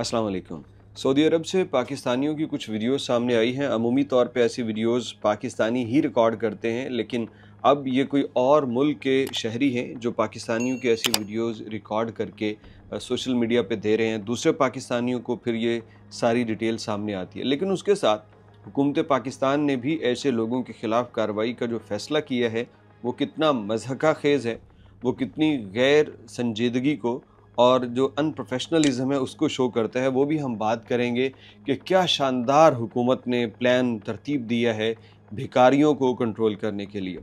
السلام علیکم۔ سعودی عرب سے پاکستانیوں کی کچھ ویڈیوز سامنے آئی ہیں۔ عمومی طور پہ ایسی ویڈیوز پاکستانی ہی ریکارڈ کرتے ہیں، لیکن اب یہ کوئی اور ملک کے شہری ہیں جو پاکستانیوں کی ایسی ویڈیوز ریکارڈ کر کے سوشل میڈیا پہ دے رہے ہیں۔ دوسرے پاکستانیوں کو پھر یہ ساری ڈیٹیل سامنے آتی ہے۔ لیکن اس کے ساتھ حکومت پاکستان نے بھی ایسے لوگوں کے خلاف کارروائی کا جو فیصلہ کیا ہے، وہ کتنا مضحکہ خیز ہے۔ وہ کتنی غیر سنجیدگی کو اور جو ان پروفیشنلزم ہے اس کو شو کرتا ہے، وہ بھی ہم بات کریں گے کہ کیا شاندار حکومت نے پلان ترتیب دیا ہے بھکاریوں کو کنٹرول کرنے کے لیے۔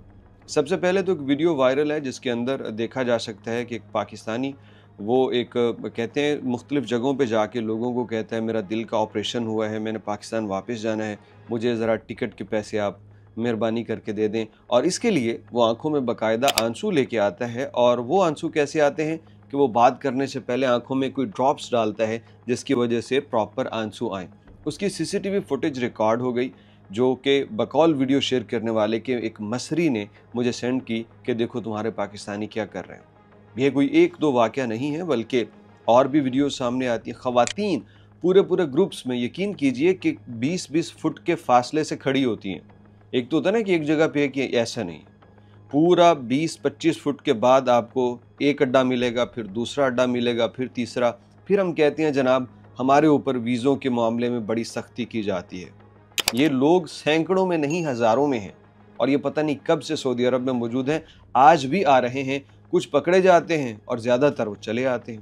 سب سے پہلے تو ایک ویڈیو وائرل ہے، جس کے اندر دیکھا جا سکتا ہے کہ ایک پاکستانی، وہ ایک کہتے ہیں، مختلف جگہوں پہ جا کے لوگوں کو کہتا ہے، میرا دل کا آپریشن ہوا ہے، میں نے پاکستان واپس جانا ہے، مجھے ذرا ٹکٹ کے پیسے آپ مہربانی کر کے دے دیں۔ اور اس کے لیے وہ آنکھوں میں باقاعدہ آنسو لے کے آتا ہے اور وہ آنسو کیسے آتے ہیں؟ کہ وہ بات کرنے سے پہلے آنکھوں میں کوئی ڈراپس ڈالتا ہے، جس کی وجہ سے پراپر آنسو آئیں۔ اس کی C C T V footage record ہو گئی، جو کہ بقول ویڈیو شیئر کرنے والے کے ایک مصری نے مجھے سینڈ کی کہ دیکھو تمہارے پاکستانی کیا کر رہے ہیں۔ یہ کوئی ایک دو واقعہ نہیں ہے بلکہ اور بھی ویڈیوز سامنے آتی ہیں۔ خواتین پورے پورے گروپس میں یقین کیجیے کہ بیس بیس فٹ کے فاصلے سے کھڑی ہوتی ہیں۔ ایک تو ہوتا ہے نا کہ ایک جگہ پہ کہ ایسا نہیں۔ پورا بیس پچیس فٹ کے بعد آپ کو ایک اڈا ملے گا، پھر دوسرا اڈا ملے گا، پھر تیسرا۔ پھر ہم کہتے ہیں جناب، ہمارے اوپر ویزوں کے معاملے میں بڑی سختی کی جاتی ہے۔ یہ لوگ سینکڑوں میں نہیں، ہزاروں میں ہیں۔ اور یہ پتہ نہیں کب سے سعودی عرب میں موجود ہیں۔ آج بھی آ رہے ہیں، کچھ پکڑے جاتے ہیں اور زیادہ تر وہ چلے آتے ہیں۔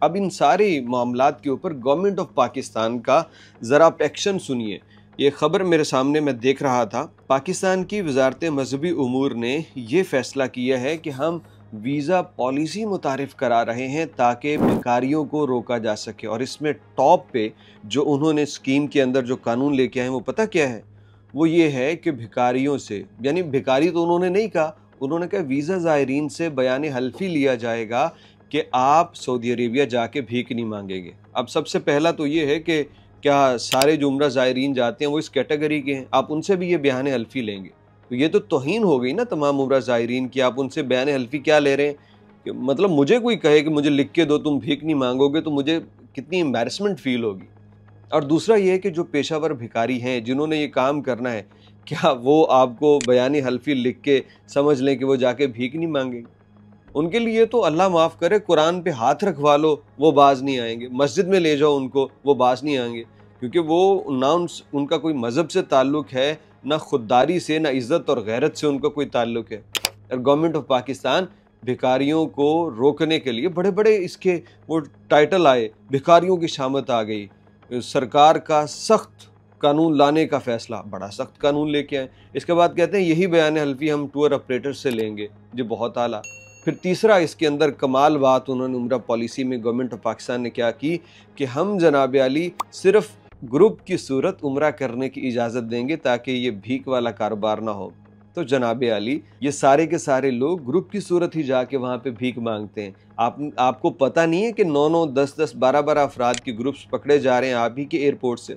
اب ان سارے معاملات کے اوپر گورنمنٹ آف پاکستان کا ذرا ایکشن سنیے۔ یہ خبر میرے سامنے میں دیکھ رہا تھا۔ پاکستان کی وزارت مذہبی امور نے یہ فیصلہ کیا ہے کہ ہم ویزا پالیسی متعارف کرا رہے ہیں تاکہ بیکاریوں کو روکا جا سکے۔ اور اس میں ٹاپ پہ جو انہوں نے اسکیم کے اندر جو قانون لے کے آئے ہیں، وہ پتہ کیا ہے؟ وہ یہ ہے کہ بھکاریوں سے یعنی بھکاری تو انہوں نے نہیں کہا، انہوں نے کہا ویزا زائرین سے بیان حلفی لیا جائے گا کہ آپ سعودی عربیہ جا کے بھیک نہیں مانگیں گے۔ اب سب سے پہلا تو یہ ہے کہ کیا سارے جو عمرہ زائرین جاتے ہیں وہ اس کیٹیگری کے ہیں؟ آپ ان سے بھی یہ بیان حلفی لیں گے۔ تو یہ تو توہین ہو گئی نا تمام عمرہ زائرین کی، آپ ان سے بیان حلفی کیا لے رہے ہیں؟ کہ مطلب مجھے کوئی کہے کہ مجھے لکھ کے دو، تم بھیک نہیں مانگو گے تو مجھے کتنی امبیرسمنٹ فیل ہوگی۔ اور دوسرا یہ ہے کہ جو پیشہ ور بھکاری ہیں، جنہوں نے یہ کام کرنا ہے، کیا وہ آپ کو بیان حلفی لکھ کے سمجھ لیں کہ وہ جا کے بھیک نہیں مانگیں؟ گے ان کے لیے تو اللہ معاف کرے، قرآن پہ ہاتھ رکھوا لو، وہ باز نہیں آئیں گے۔ مسجد میں لے جاؤ ان کو، وہ باز نہیں آئیں گے۔ کیونکہ وہ نہ ان کا کوئی مذہب سے تعلق ہے، نہ خودداری سے، نہ عزت اور غیرت سے ان کا کوئی تعلق ہے۔ اور گورنمنٹ آف پاکستان بھکاریوں کو روکنے کے لیے بڑے بڑے اس کے وہ ٹائٹل آئے، بھکاریوں کی شامت آ گئی۔ سرکار کا سخت قانون لانے کا فیصلہ، بڑا سخت قانون لے کے آئے۔ اس کے بعد کہتے ہیں، یہی بیان حلفی ہم ٹور آپریٹر سے لیں گے۔ جو بہت اعلیٰ۔ پھر تیسرا اس کے اندر کمال بات انہوں نے عمرہ پالیسی میں گورنمنٹ آف پاکستان نے کیا کی کہ ہم جناب علی صرف گروپ کی صورت عمرہ کرنے کی اجازت دیں گے تاکہ یہ بھیک والا کاروبار نہ ہو۔ تو جناب علی، یہ سارے کے سارے لوگ گروپ کی صورت ہی جا کے وہاں پہ بھیک مانگتے ہیں۔ آپ آپ کو پتہ نہیں ہے کہ نو نو، دس دس، بارہ بارہ افراد کے گروپس پکڑے جا رہے ہیں آپ ہی کے ایئرپورٹ سے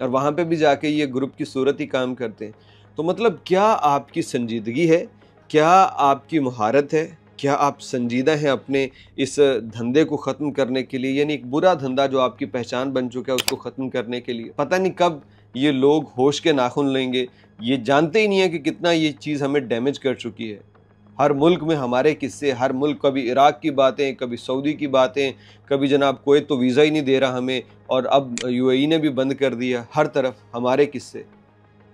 اور وہاں پہ بھی جا کے یہ گروپ کی صورت ہی کام کرتے ہیں۔ تو مطلب کیا آپ کی سنجیدگی ہے؟ کیا آپ کی مہارت ہے؟ کیا آپ سنجیدہ ہیں اپنے اس دھندے کو ختم کرنے کے لیے؟ یعنی ایک برا دھندہ جو آپ کی پہچان بن چکا ہے، اس کو ختم کرنے کے لیے۔ پتہ نہیں کب یہ لوگ ہوش کے ناخن لیں گے۔ یہ جانتے ہی نہیں ہیں کہ کتنا یہ چیز ہمیں ڈیمیج کر چکی ہے۔ ہر ملک میں ہمارے قصے، ہر ملک، کبھی عراق کی باتیں، کبھی سعودی کی باتیں، کبھی جناب کوئی تو ویزا ہی نہیں دے رہا ہمیں۔ اور اب یو اے ای نے بھی بند کر دیا، ہر طرف ہمارے قصے۔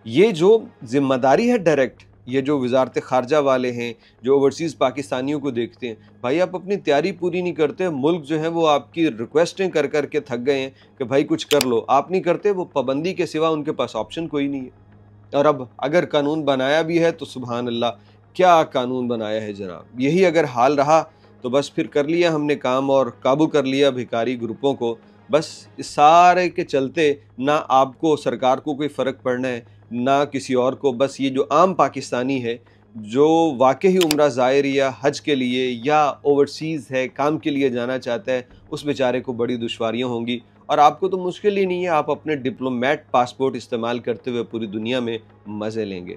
یہ جو ذمہ داری ہے ڈائریکٹ یہ جو وزارت خارجہ والے ہیں، جو اوورسیز پاکستانیوں کو دیکھتے ہیں، بھائی آپ اپنی تیاری پوری نہیں کرتے، ملک جو ہیں وہ آپ کی ریکویسٹیں کر کر کے تھک گئے ہیں کہ بھائی کچھ کر لو۔ آپ نہیں کرتے، وہ پابندی کے سوا ان کے پاس آپشن کوئی نہیں ہے۔ اور اب اگر قانون بنایا بھی ہے تو سبحان اللہ، کیا قانون بنایا ہے جناب؟ یہی اگر حال رہا تو بس پھر کر لیا ہم نے کام اور قابو کر لیا بھکاری گروپوں کو۔ بس اس سارے کے چلتے نہ آپ کو سرکار کو کوئی فرق پڑنا ہے، نہ کسی اور کو۔ بس یہ جو عام پاکستانی ہے، جو واقعی عمرہ ظاہر یا حج کے لیے یا اوورسیز ہے، کام کے لیے جانا چاہتا ہے، اس بیچارے کو بڑی دشواریاں ہوں گی۔ اور آپ کو تو مشکل ہی نہیں ہے، آپ اپنے ڈپلومیٹ پاسپورٹ استعمال کرتے ہوئے پوری دنیا میں مزے لیں گے۔